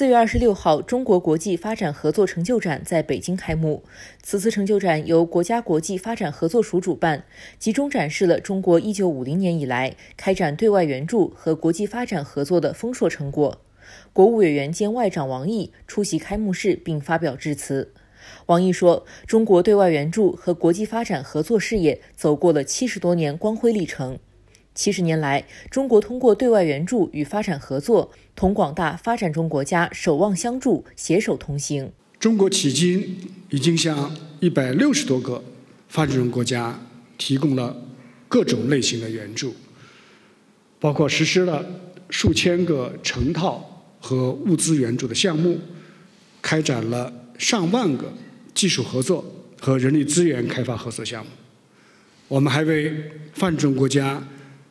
四月二十六号，中国国际发展合作成就展在北京开幕。此次成就展由国家国际发展合作署主办，集中展示了中国一九五零年以来开展对外援助和国际发展合作的丰硕成果。国务委员兼外长王毅出席开幕式并发表致辞。王毅说：“中国对外援助和国际发展合作事业走过了七十多年光辉历程。”七十年来，中国通过对外援助与发展合作，同广大发展中国家守望相助、携手同行。中国迄今已经向一百六十多个发展中国家提供了各种类型的援助，包括实施了数千个成套和物资援助的项目，开展了上万个技术合作和人力资源开发合作项目。我们还为发展中国家。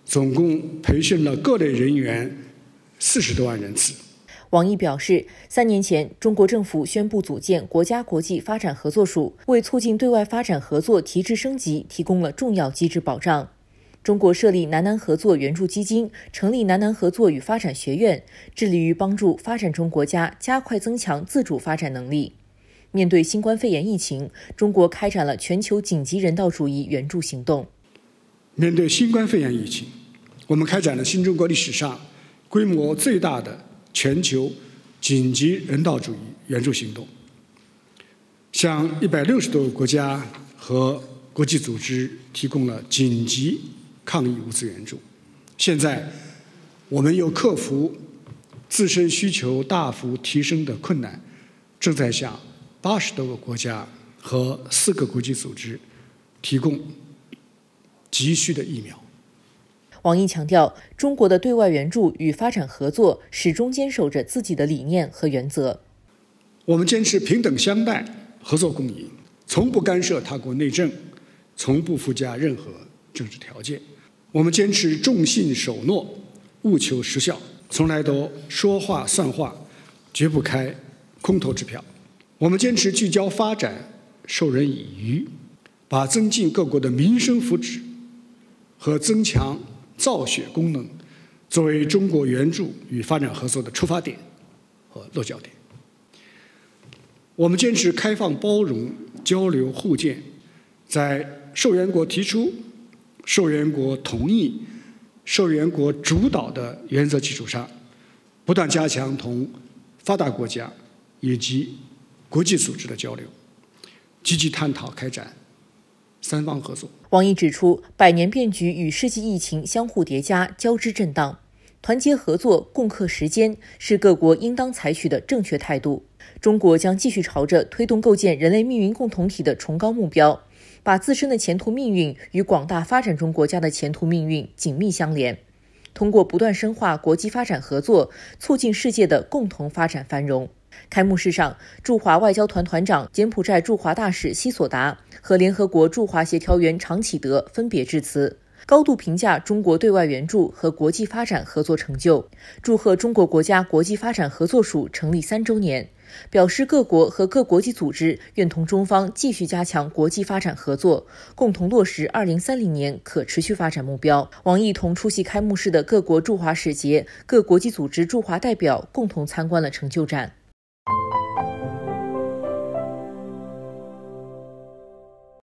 总共培训了各类人员四十多万人次。王毅表示，三年前，中国政府宣布组建国家国际发展合作署，为促进对外发展合作提质升级提供了重要机制保障。中国设立南南合作援助基金，成立南南合作与发展学院，致力于帮助发展中国家加快增强自主发展能力。面对新冠肺炎疫情，中国开展了全球紧急人道主义援助行动。面对新冠肺炎疫情。我们开展了新中国历史上规模最大的全球紧急人道主义援助行动，向一百六十多个国家和国际组织提供了紧急抗疫物资援助。现在，我们又克服自身需求大幅提升的困难，正在向八十多个国家和四个国际组织提供急需的疫苗。王毅强调，中国的对外援助与发展合作始终坚守着自己的理念和原则。我们坚持平等相待、合作共赢，从不干涉他国内政，从不附加任何政治条件。我们坚持重信守诺、务求实效，从来都说话算话，绝不开空头支票。我们坚持聚焦发展、授人以渔，把增进各国的民生福祉和增强。造血功能作为中国援助与发展合作的出发点和落脚点，我们坚持开放包容、交流互鉴，在受援国提出、受援国同意、受援国主导的原则基础上，不断加强同发达国家以及国际组织的交流，积极探讨开展。三方合作。王毅指出，百年变局与世纪疫情相互叠加、交织震荡，团结合作、共克时艰是各国应当采取的正确态度。中国将继续朝着推动构建人类命运共同体的崇高目标，把自身的前途命运与广大发展中国家的前途命运紧密相连，通过不断深化国际发展合作，促进世界的共同发展繁荣。开幕式上，驻华外交团团长、柬埔寨驻华大使西索达和联合国驻华协调员常启德分别致辞，高度评价中国对外援助和国际发展合作成就，祝贺中国国家国际发展合作署成立三周年，表示各国和各国际组织愿同中方继续加强国际发展合作，共同落实二零三零年可持续发展目标。王毅同出席开幕式的各国驻华使节、各国际组织驻华代表共同参观了成就展。